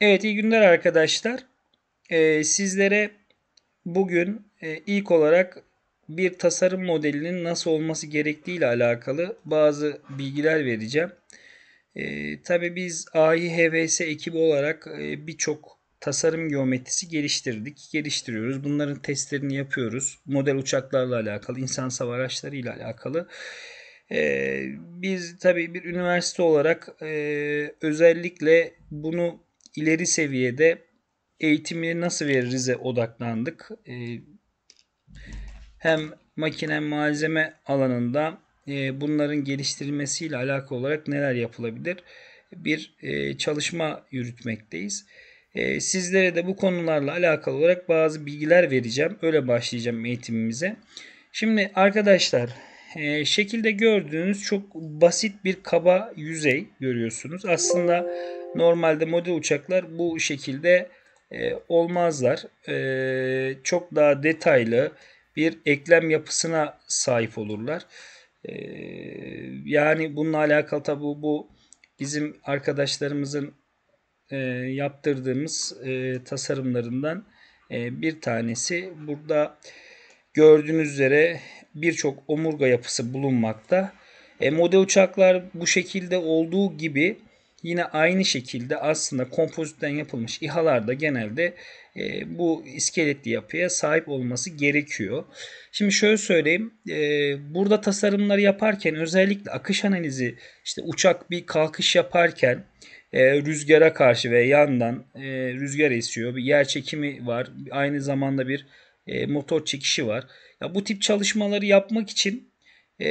Evet iyi günler arkadaşlar. Ee, sizlere bugün e, ilk olarak bir tasarım modelinin nasıl olması gerektiği ile alakalı bazı bilgiler vereceğim. Ee, Tabi biz AI ekibi olarak e, birçok tasarım geometrisi geliştirdik, geliştiriyoruz. Bunların testlerini yapıyoruz. Model uçaklarla alakalı, insan hava araçlarıyla alakalı. Ee, biz tabii bir üniversite olarak e, özellikle bunu ileri seviyede eğitimi nasıl veririze odaklandık. E, hem makine malzeme alanında e, bunların geliştirilmesiyle alakalı olarak neler yapılabilir bir e, çalışma yürütmekteyiz. E, sizlere de bu konularla alakalı olarak bazı bilgiler vereceğim. Öyle başlayacağım eğitimimize. Şimdi arkadaşlar e, şekilde gördüğünüz çok basit bir kaba yüzey görüyorsunuz. Aslında normalde model uçaklar bu şekilde e, olmazlar. E, çok daha detaylı bir eklem yapısına sahip olurlar. E, yani bununla alakalı tabi bu bizim arkadaşlarımızın e, yaptırdığımız e, tasarımlarından e, bir tanesi. Burada gördüğünüz üzere birçok omurga yapısı bulunmakta. E, model uçaklar bu şekilde olduğu gibi yine aynı şekilde aslında kompozitten yapılmış İHA'larda genelde e, bu iskeletli yapıya sahip olması gerekiyor. Şimdi şöyle söyleyeyim. E, burada tasarımları yaparken özellikle akış analizi işte uçak bir kalkış yaparken e, rüzgara karşı ve yandan e, rüzgar esiyor. Bir yer çekimi var. Aynı zamanda bir e, motor çekişi var. Ya bu tip çalışmaları yapmak için e,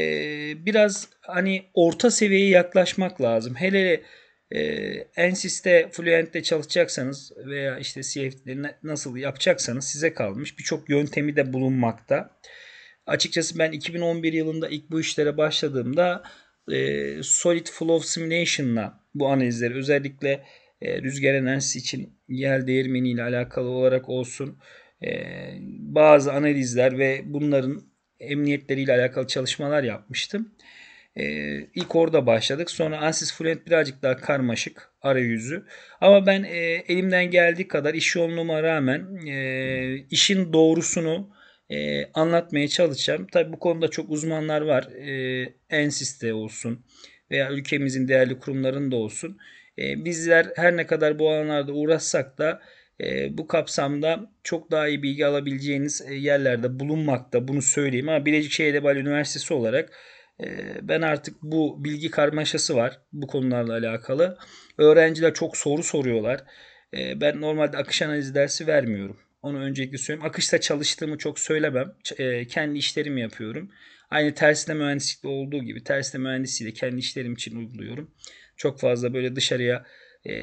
biraz hani orta seviyeye yaklaşmak lazım. Hele e, Ensys'te Fluent'te çalışacaksanız veya işte CFD'leri nasıl yapacaksanız size kalmış. Birçok yöntemi de bulunmakta. Açıkçası ben 2011 yılında ilk bu işlere başladığımda e, Solid Flow Simulation'la bu analizleri özellikle e, rüzgar enerjisi için yer değirmeni ile alakalı olarak olsun bazı analizler ve bunların emniyetleriyle alakalı çalışmalar yapmıştım. E, ilk orada başladık. Sonra Ansys Fluent birazcık daha karmaşık arayüzü. Ama ben e, elimden geldiği kadar iş yoğunluğuma rağmen e, işin doğrusunu e, anlatmaya çalışacağım. Tabi bu konuda çok uzmanlar var. E, Ensys'te olsun veya ülkemizin değerli kurumlarında olsun. Bizler her ne kadar bu alanlarda uğraşsak da e, bu kapsamda çok daha iyi bilgi alabileceğiniz e, yerlerde bulunmakta. Bunu söyleyeyim ama Bilecik Şehir Üniversitesi olarak e, ben artık bu bilgi karmaşası var bu konularla alakalı. Öğrenciler çok soru soruyorlar. E, ben normalde akış analizi dersi vermiyorum. Onu öncelikle söyleyeyim. Akışta çalıştığımı çok söylemem. Kendi işlerimi yapıyorum. Aynı tersine mühendislikte olduğu gibi tersine mühendisliği de kendi işlerim için uyguluyorum. Çok fazla böyle dışarıya e,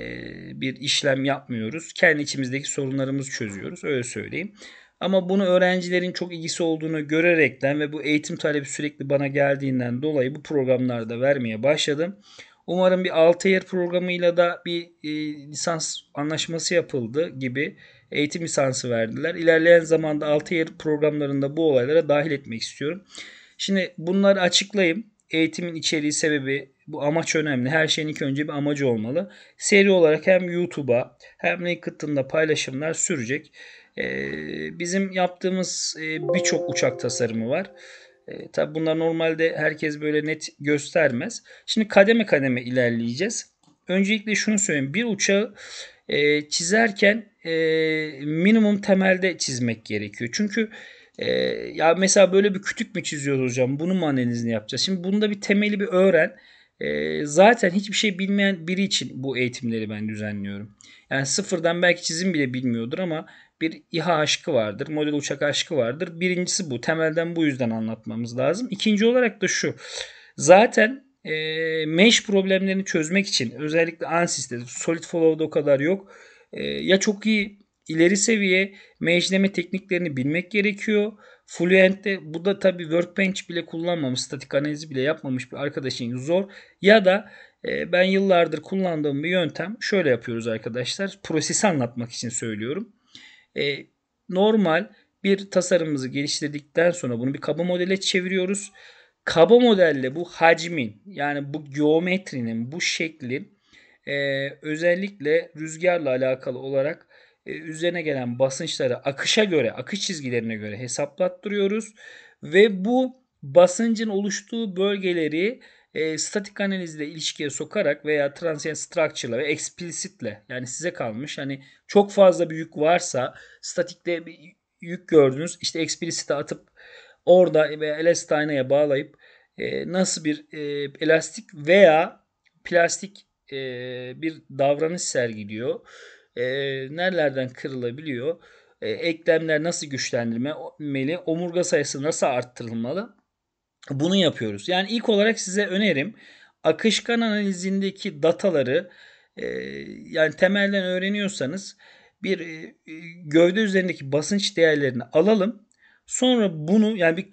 bir işlem yapmıyoruz. Kendi içimizdeki sorunlarımızı çözüyoruz. Öyle söyleyeyim. Ama bunu öğrencilerin çok ilgisi olduğunu görerekten ve bu eğitim talebi sürekli bana geldiğinden dolayı bu programlarda vermeye başladım. Umarım bir Altair programıyla da bir e, lisans anlaşması yapıldı gibi eğitim lisansı verdiler. İlerleyen zamanda Altair programlarında bu olaylara dahil etmek istiyorum. Şimdi bunları açıklayayım. Eğitimin içeriği sebebi bu amaç önemli. Her şeyin ilk önce bir amacı olmalı. Seri olarak hem YouTube'a hem LinkedIn'da paylaşımlar sürecek. Ee, bizim yaptığımız e, birçok uçak tasarımı var. E, tabi bunlar normalde herkes böyle net göstermez. Şimdi kademe kademe ilerleyeceğiz. Öncelikle şunu söyleyeyim. Bir uçağı e, çizerken e, minimum temelde çizmek gerekiyor. Çünkü e, ya mesela böyle bir kütük mü çiziyoruz hocam? Bunu mu analizini yapacağız? Şimdi bunda bir temeli bir öğren. E, zaten hiçbir şey bilmeyen biri için bu eğitimleri ben düzenliyorum. Yani sıfırdan belki çizim bile bilmiyordur ama bir İHA aşkı vardır. Model uçak aşkı vardır. Birincisi bu. Temelden bu yüzden anlatmamız lazım. İkinci olarak da şu. Zaten e, mesh problemlerini çözmek için özellikle ANSYS'te Solid Follow'da o kadar yok. E, ya çok iyi ileri seviye mesh'leme tekniklerini bilmek gerekiyor. Fluent'te bu da tabi workbench bile kullanmamış, statik analizi bile yapmamış bir arkadaşın zor. Ya da e, ben yıllardır kullandığım bir yöntem şöyle yapıyoruz arkadaşlar. Prosesi anlatmak için söylüyorum. E, normal bir tasarımımızı geliştirdikten sonra bunu bir kaba modele çeviriyoruz. Kaba modelle bu hacmin yani bu geometrinin bu şeklin e, özellikle rüzgarla alakalı olarak üzerine gelen basınçları akışa göre, akış çizgilerine göre hesaplattırıyoruz ve bu basıncın oluştuğu bölgeleri e, statik analizle ilişkiye sokarak veya transient structure'la ve explicitle yani size kalmış hani çok fazla bir yük varsa statikte bir yük gördünüz işte explicit'e atıp orada ve elastiğine bağlayıp e, nasıl bir e, elastik veya plastik e, bir davranış sergiliyor. E, nerelerden kırılabiliyor? E, eklemler nasıl güçlendirmeli? Omurga sayısı nasıl arttırılmalı? Bunu yapıyoruz. Yani ilk olarak size önerim akışkan analizindeki dataları e, yani temelden öğreniyorsanız bir e, gövde üzerindeki basınç değerlerini alalım. Sonra bunu yani bir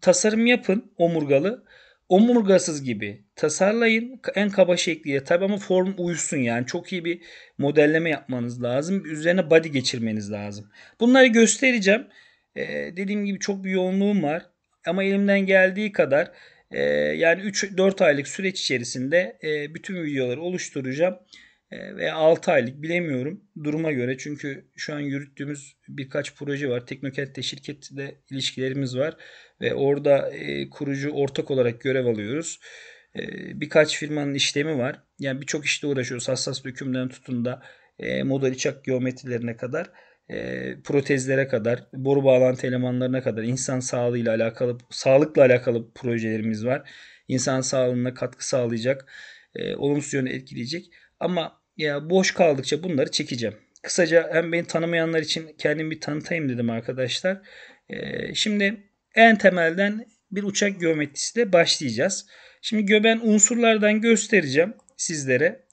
tasarım yapın omurgalı. Omurgasız gibi tasarlayın en kaba şekliyle tabi ama form uyusun yani çok iyi bir modelleme yapmanız lazım. Üzerine body geçirmeniz lazım. Bunları göstereceğim. Ee, dediğim gibi çok bir yoğunluğum var. Ama elimden geldiği kadar e, yani 3-4 aylık süreç içerisinde e, bütün videoları oluşturacağım. E, veya 6 aylık bilemiyorum duruma göre. Çünkü şu an yürüttüğümüz birkaç proje var. Teknokent'te şirketle ilişkilerimiz var. Ve orada e, kurucu ortak olarak görev alıyoruz. E, birkaç firmanın işlemi var. Yani birçok işte uğraşıyoruz. Hassas dökümden tutun da e, model içak geometrilerine kadar e, protezlere kadar, boru bağlantı elemanlarına kadar insan sağlığıyla alakalı, sağlıkla alakalı projelerimiz var. İnsan sağlığına katkı sağlayacak, e, olumsuz yönde etkileyecek. Ama ya boş kaldıkça bunları çekeceğim. Kısaca hem beni tanımayanlar için kendimi bir tanıtayım dedim arkadaşlar. E, şimdi en temelden bir uçak geometrisiyle başlayacağız. Şimdi göben unsurlardan göstereceğim sizlere.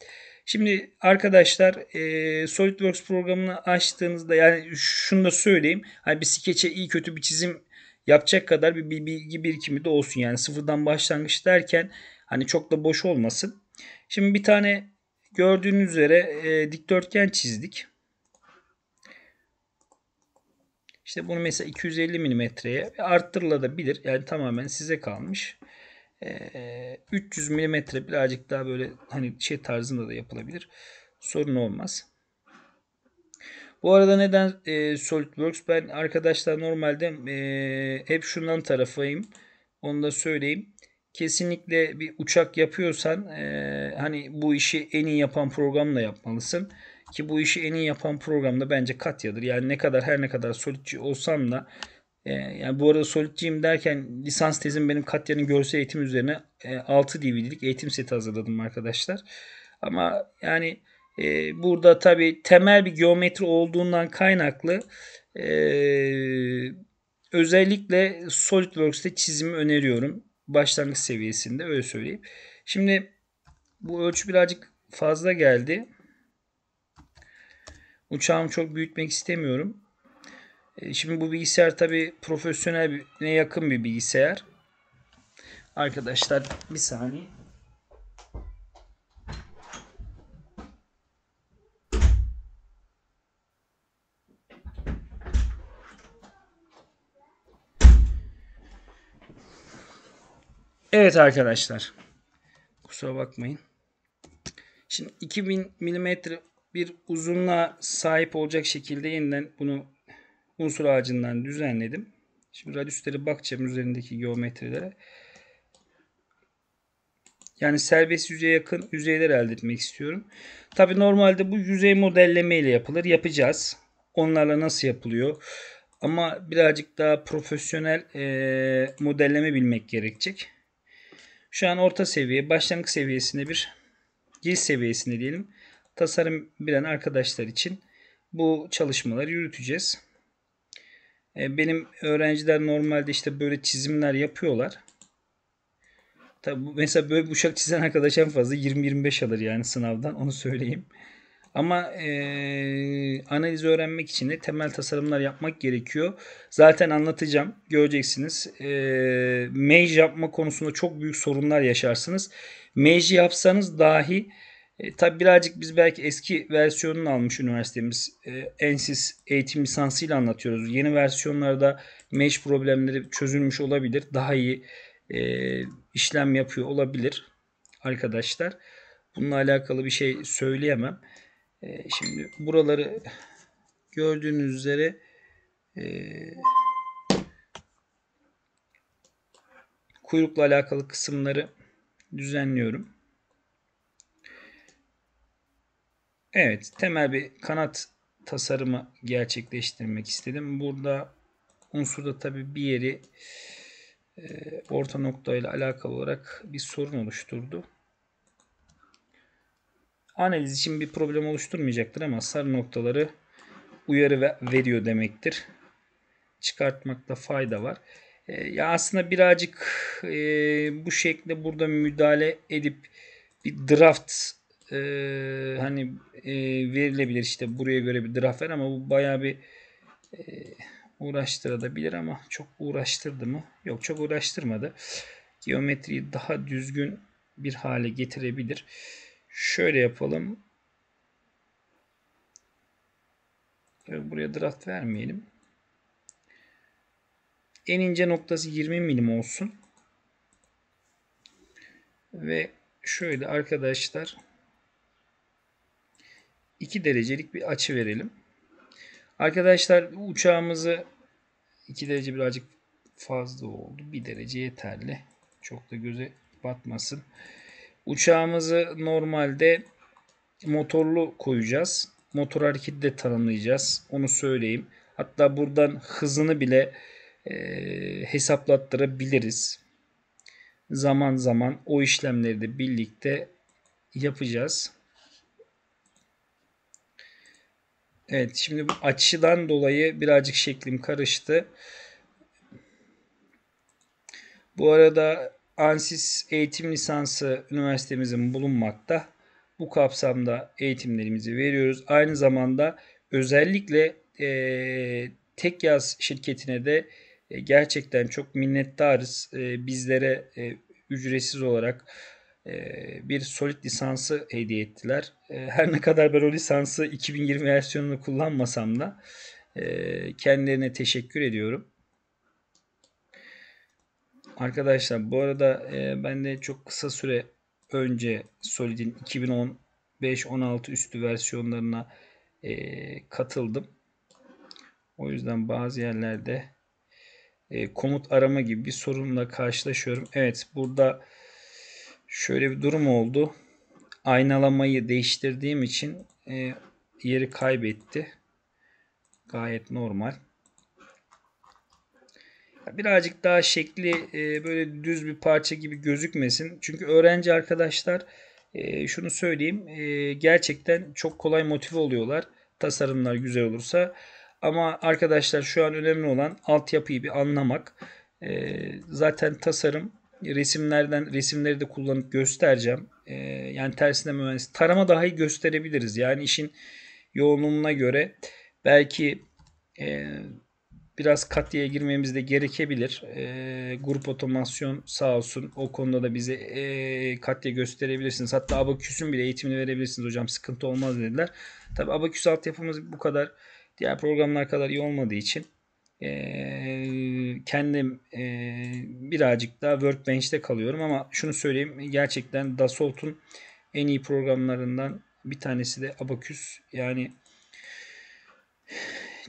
Şimdi arkadaşlar e, SolidWorks programını açtığınızda yani şunu da söyleyeyim. Hani bir skeçe iyi kötü bir çizim yapacak kadar bir bilgi birikimi de olsun. Yani sıfırdan başlangıç derken hani çok da boş olmasın. Şimdi bir tane gördüğünüz üzere e, dikdörtgen çizdik. İşte bunu mesela 250 milimetreye arttırılabilir. Yani tamamen size kalmış. 300 ee, mm birazcık daha böyle hani şey tarzında da yapılabilir. Sorun olmaz. Bu arada neden e, SolidWorks? Ben arkadaşlar normalde e, hep şundan tarafayım. Onu da söyleyeyim. Kesinlikle bir uçak yapıyorsan e, hani bu işi en iyi yapan programla yapmalısın. Ki bu işi en iyi yapan program da bence Katya'dır. Yani ne kadar her ne kadar solidçi olsam da e, yani bu arada solidçiyim derken lisans tezim benim Katya'nın görsel eğitim üzerine e, 6 DVD'lik eğitim seti hazırladım arkadaşlar. Ama yani e, burada tabi temel bir geometri olduğundan kaynaklı e, özellikle SolidWorks'te çizimi öneriyorum. Başlangıç seviyesinde öyle söyleyeyim. Şimdi bu ölçü birazcık fazla geldi. Uçağımı çok büyütmek istemiyorum. E, şimdi bu bilgisayar tabi profesyonel ne yakın bir bilgisayar. Arkadaşlar bir saniye. Arkadaşlar. Kusura bakmayın. Şimdi 2000 mm bir uzunluğa sahip olacak şekilde yeniden bunu unsur ağacından düzenledim. Şimdi radyüsleri bakacağım üzerindeki geometrilere. Yani serbest yüzeye yakın yüzeyler elde etmek istiyorum. Tabi normalde bu yüzey modelleme ile yapılır. Yapacağız. Onlarla nasıl yapılıyor? Ama birazcık daha profesyonel e, modelleme bilmek gerekecek. Şu an orta seviye, başlangıç seviyesinde bir giriş seviyesinde diyelim. Tasarım bilen arkadaşlar için bu çalışmaları yürüteceğiz. E, benim öğrenciler normalde işte böyle çizimler yapıyorlar. Tabi mesela böyle bir uçak çizen arkadaş en fazla 20-25 alır yani sınavdan onu söyleyeyim. Ama e, analiz öğrenmek için de temel tasarımlar yapmak gerekiyor. Zaten anlatacağım. Göreceksiniz. E, Mage yapma konusunda çok büyük sorunlar yaşarsınız. Mage yapsanız dahi e, tabi birazcık biz belki eski versiyonunu almış üniversitemiz. E, Ensis eğitim lisansıyla anlatıyoruz. Yeni versiyonlarda mesh problemleri çözülmüş olabilir. Daha iyi e, işlem yapıyor olabilir arkadaşlar. bununla alakalı bir şey söyleyemem. E, şimdi buraları gördüğünüz üzere e, kuyrukla alakalı kısımları düzenliyorum. Evet, temel bir kanat tasarımı gerçekleştirmek istedim. Burada unsurda tabii bir yeri e, orta noktayla alakalı olarak bir sorun oluşturdu. Analiz için bir problem oluşturmayacaktır ama sarı noktaları uyarı veriyor demektir. Çıkartmakta fayda var. E, ya aslında birazcık e, bu şekilde burada müdahale edip bir draft e, hani e, verilebilir işte buraya göre bir draft ver ama bu bayağı bir e, uğraştırabilir ama çok uğraştırdı mı? Yok çok uğraştırmadı. Geometriyi daha düzgün bir hale getirebilir. Şöyle yapalım. Buraya draft vermeyelim. En ince noktası 20 milim olsun. Ve şöyle arkadaşlar 2 derecelik bir açı verelim. Arkadaşlar uçağımızı 2 derece birazcık fazla oldu. 1 derece yeterli. Çok da göze batmasın. Uçağımızı normalde motorlu koyacağız. Motor hareketi de tanımlayacağız. Onu söyleyeyim. Hatta buradan hızını bile e, hesaplattırabiliriz. Zaman zaman o işlemleri de birlikte yapacağız. Evet şimdi bu açıdan dolayı birazcık şeklim karıştı. Bu arada ANSYS eğitim lisansı üniversitemizin bulunmakta. Bu kapsamda eğitimlerimizi veriyoruz. Aynı zamanda özellikle e, tek yaz şirketine de e, gerçekten çok minnettarız. E, bizlere e, ücretsiz olarak bir solid lisansı hediye ettiler. Her ne kadar ben o lisansı 2020 versiyonunu kullanmasam da kendilerine teşekkür ediyorum. Arkadaşlar bu arada ben de çok kısa süre önce Solid'in 2015-16 üstü versiyonlarına katıldım. O yüzden bazı yerlerde komut arama gibi bir sorunla karşılaşıyorum. Evet burada şöyle bir durum oldu. Aynalamayı değiştirdiğim için e, yeri kaybetti. Gayet normal. Birazcık daha şekli e, böyle düz bir parça gibi gözükmesin. Çünkü öğrenci arkadaşlar e, şunu söyleyeyim e, gerçekten çok kolay motive oluyorlar. Tasarımlar güzel olursa. Ama arkadaşlar şu an önemli olan altyapıyı bir anlamak. E, zaten tasarım resimlerden resimleri de kullanıp göstereceğim. E, yani tersine mühendis tarama daha iyi gösterebiliriz. Yani işin yoğunluğuna göre belki e, biraz katıya girmemiz de gerekebilir. E, grup otomasyon sağ olsun o konuda da bize e, katya gösterebilirsiniz. Hatta Abaküs'ün bile eğitimini verebilirsiniz hocam sıkıntı olmaz dediler. Tabi Abaküs altyapımız bu kadar diğer programlar kadar iyi olmadığı için kendim birazcık daha Workbench'te kalıyorum ama şunu söyleyeyim gerçekten Dassault'un en iyi programlarından bir tanesi de Abacus. Yani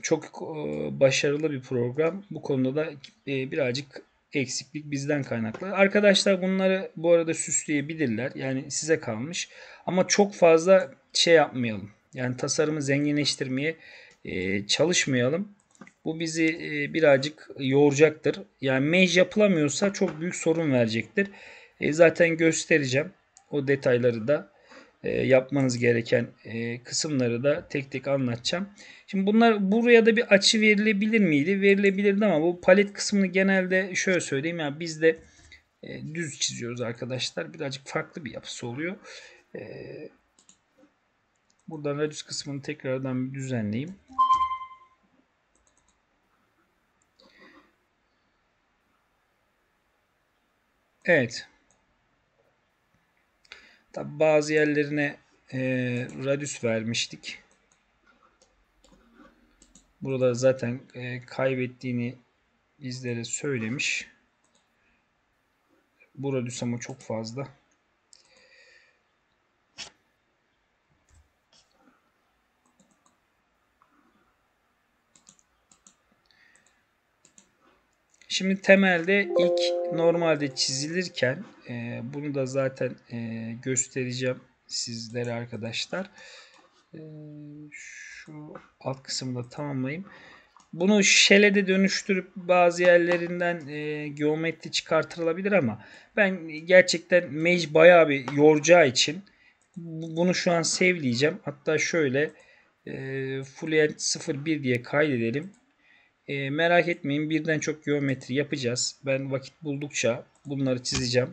çok başarılı bir program. Bu konuda da birazcık eksiklik bizden kaynaklı. Arkadaşlar bunları bu arada süsleyebilirler. Yani size kalmış. Ama çok fazla şey yapmayalım. Yani tasarımı zenginleştirmeye çalışmayalım. Bu bizi e, birazcık yoğuracaktır. Yani mej yapılamıyorsa çok büyük sorun verecektir. E, zaten göstereceğim. O detayları da e, yapmanız gereken kısımları da tek tek anlatacağım. Şimdi bunlar buraya da bir açı verilebilir miydi? Verilebilirdi ama bu palet kısmını genelde şöyle söyleyeyim. Yani biz de düz çiziyoruz arkadaşlar. Birazcık farklı bir yapısı oluyor. Buradan radius kısmını tekrardan düzenleyeyim. Evet. Tabi bazı yerlerine e, radius vermiştik. Burada zaten e, kaybettiğini bizlere söylemiş. Bu radius ama çok fazla. Şimdi temelde ilk normalde çizilirken e, bunu da zaten e, göstereceğim sizlere arkadaşlar. E, şu alt kısmını da tamamlayayım. Bunu shell'e dönüştürüp bazı yerlerinden e, geometri çıkartılabilir ama ben gerçekten Mage bayağı bir yoracağı için bunu şu an sevleyeceğim. Hatta şöyle e, Fluent 01 diye kaydedelim. E, merak etmeyin birden çok geometri yapacağız. Ben vakit buldukça bunları çizeceğim.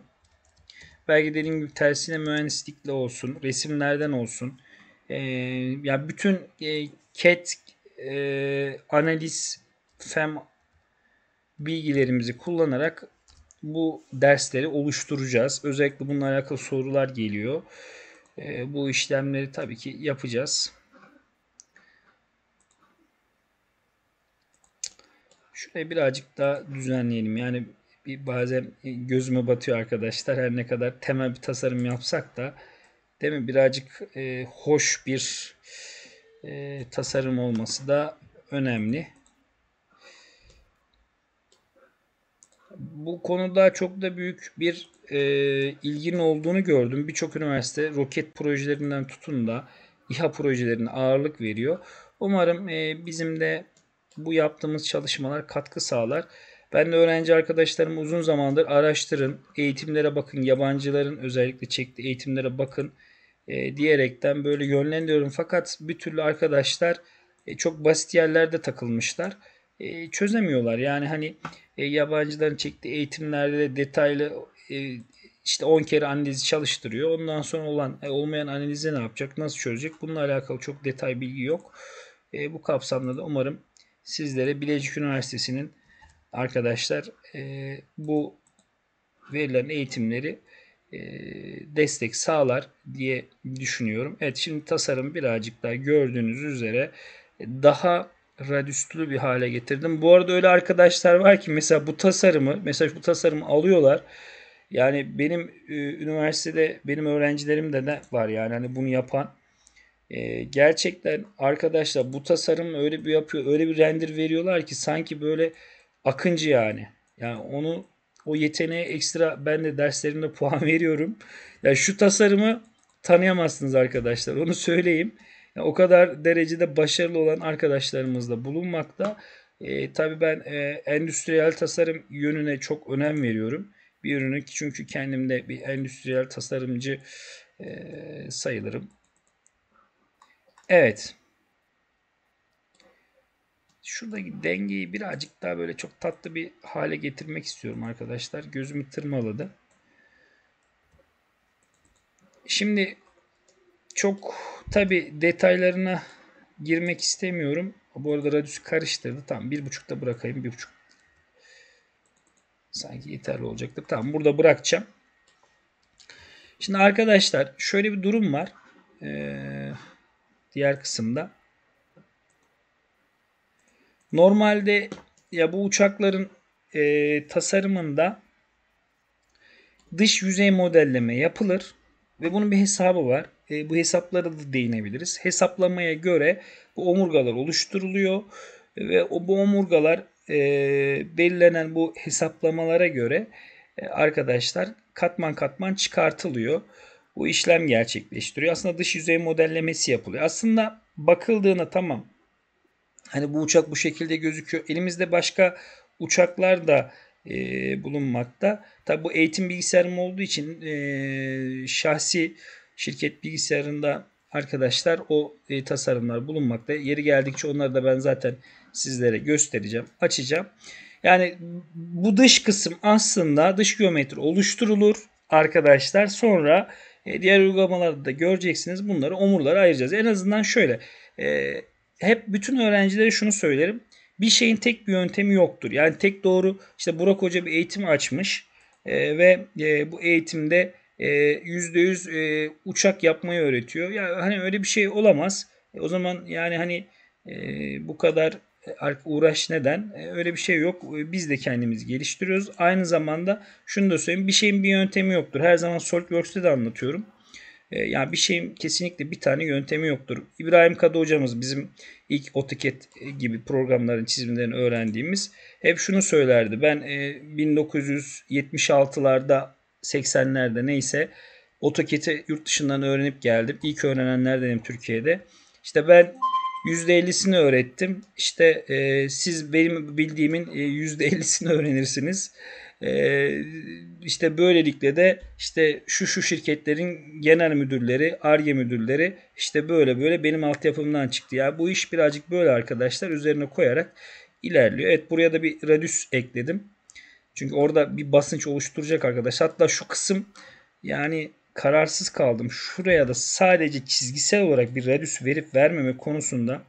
Belki dediğim gibi tersine mühendislikle olsun, resimlerden olsun. E, yani bütün e, CAD e, analiz FEM bilgilerimizi kullanarak bu dersleri oluşturacağız. Özellikle bununla alakalı sorular geliyor. E, bu işlemleri tabii ki yapacağız. Şurayı birazcık daha düzenleyelim. Yani bir bazen gözüme batıyor arkadaşlar. Her ne kadar temel bir tasarım yapsak da değil mi? Birazcık e, hoş bir e, tasarım olması da önemli. Bu konuda çok da büyük bir e, ilginin olduğunu gördüm. Birçok üniversite roket projelerinden tutun da İHA projelerine ağırlık veriyor. Umarım e, bizim de bu yaptığımız çalışmalar katkı sağlar. Ben de öğrenci arkadaşlarım uzun zamandır araştırın, eğitimlere bakın, yabancıların özellikle çektiği eğitimlere bakın e, diyerekten böyle yönlendiriyorum. Fakat bir türlü arkadaşlar e, çok basit yerlerde takılmışlar. E, çözemiyorlar. Yani hani e, yabancıların çektiği eğitimlerde de detaylı e, işte 10 kere analizi çalıştırıyor. Ondan sonra olan e, olmayan analizi ne yapacak, nasıl çözecek? Bununla alakalı çok detay bilgi yok. E, bu kapsamda da umarım sizlere Bilecik Üniversitesi'nin arkadaşlar e, bu verilen eğitimleri e, destek sağlar diye düşünüyorum. Evet şimdi tasarım birazcık daha gördüğünüz üzere daha radüslü bir hale getirdim. Bu arada öyle arkadaşlar var ki mesela bu tasarımı mesela bu tasarımı alıyorlar. Yani benim e, üniversitede benim öğrencilerim de ne var yani hani bunu yapan e, gerçekten arkadaşlar bu tasarım öyle bir yapıyor öyle bir render veriyorlar ki sanki böyle akıncı yani. Yani onu o yeteneğe ekstra ben de derslerimde puan veriyorum. Ya yani şu tasarımı tanıyamazsınız arkadaşlar. Onu söyleyeyim. Yani o kadar derecede başarılı olan arkadaşlarımız da bulunmakta. E, tabii ben e, endüstriyel tasarım yönüne çok önem veriyorum. Bir ürünü çünkü kendimde bir endüstriyel tasarımcı e, sayılırım. Evet. Şuradaki dengeyi birazcık daha böyle çok tatlı bir hale getirmek istiyorum arkadaşlar. Gözümü tırmaladı. Şimdi çok tabi detaylarına girmek istemiyorum. Bu arada radius karıştırdı. Tamam bir buçukta bırakayım. Bir buçuk sanki yeterli olacaktır. Tamam burada bırakacağım. Şimdi arkadaşlar şöyle bir durum var. Ee, diğer kısımda. Normalde ya bu uçakların e, tasarımında dış yüzey modelleme yapılır ve bunun bir hesabı var. E, bu hesaplara da değinebiliriz. Hesaplamaya göre bu omurgalar oluşturuluyor ve o bu omurgalar e, belirlenen bu hesaplamalara göre e, arkadaşlar katman katman çıkartılıyor. Bu işlem gerçekleştiriyor. Aslında dış yüzey modellemesi yapılıyor. Aslında bakıldığına tamam Hani bu uçak bu şekilde gözüküyor. Elimizde başka uçaklar da e, bulunmakta. Tabi bu eğitim bilgisayarım olduğu için e, şahsi şirket bilgisayarında arkadaşlar o e, tasarımlar bulunmakta. Yeri geldikçe onları da ben zaten sizlere göstereceğim, açacağım. Yani bu dış kısım aslında dış geometri oluşturulur arkadaşlar. Sonra e, diğer uygulamalarda da göreceksiniz. Bunları omurlara ayıracağız. En azından şöyle e, hep bütün öğrencilere şunu söylerim. Bir şeyin tek bir yöntemi yoktur. Yani tek doğru işte Burak Hoca bir eğitim açmış e, ve e, bu eğitimde e, %100 e, uçak yapmayı öğretiyor. Ya yani hani öyle bir şey olamaz. E, o zaman yani hani e, bu kadar uğraş neden? E, öyle bir şey yok. E, biz de kendimizi geliştiriyoruz. Aynı zamanda şunu da söyleyeyim. Bir şeyin bir yöntemi yoktur. Her zaman SolidWorks'te de anlatıyorum. E, yani bir şeyin kesinlikle bir tane yöntemi yoktur. İbrahim Kadı hocamız bizim ilk AutoCAD gibi programların çizimlerini öğrendiğimiz hep şunu söylerdi. Ben e, 1976'larda 80'lerde neyse AutoCAD'i yurt dışından öğrenip geldim. İlk öğrenenlerdenim Türkiye'de. İşte ben %50'sini öğrettim. İşte e, siz benim bildiğimin e, %50'sini öğrenirsiniz. E, işte böylelikle de işte şu şu şirketlerin genel müdürleri, ARGE müdürleri işte böyle böyle benim altyapımdan çıktı. Ya bu iş birazcık böyle arkadaşlar üzerine koyarak ilerliyor. Evet buraya da bir radius ekledim. Çünkü orada bir basınç oluşturacak arkadaş. Hatta şu kısım yani kararsız kaldım. Şuraya da sadece çizgisel olarak bir radius verip vermeme konusunda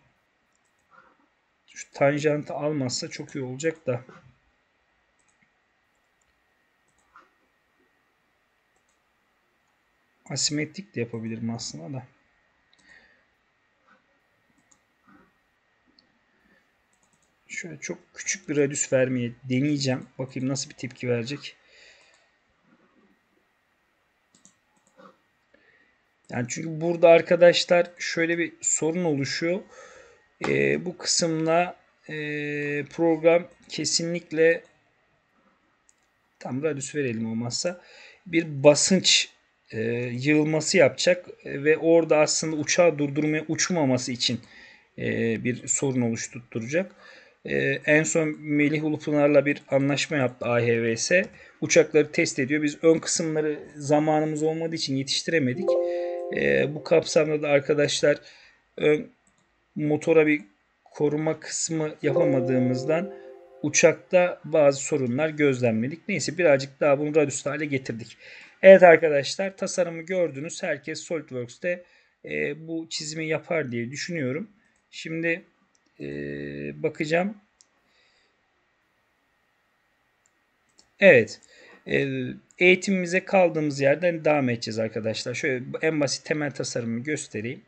şu tanjantı almazsa çok iyi olacak da. Asimetrik de yapabilirim aslında da. Şöyle çok küçük bir radius vermeye deneyeceğim. Bakayım nasıl bir tepki verecek. Yani çünkü burada arkadaşlar şöyle bir sorun oluşuyor. E, bu kısımla e, program kesinlikle tam radius verelim olmazsa bir basınç e, yığılması yapacak ve orada aslında uçağı durdurmaya uçmaması için e, bir sorun oluşturacak. E, en son Melih Ulupınar'la bir anlaşma yaptı AHVS. Uçakları test ediyor. Biz ön kısımları zamanımız olmadığı için yetiştiremedik. E, bu kapsamda da arkadaşlar ön motora bir koruma kısmı yapamadığımızdan uçakta bazı sorunlar gözlemledik. Neyse birazcık daha bunu radius hale getirdik. Evet arkadaşlar tasarımı gördünüz. Herkes SolidWorks'te e, bu çizimi yapar diye düşünüyorum. Şimdi e, bakacağım. Evet. E, eğitimimize kaldığımız yerden devam edeceğiz arkadaşlar. Şöyle en basit temel tasarımı göstereyim.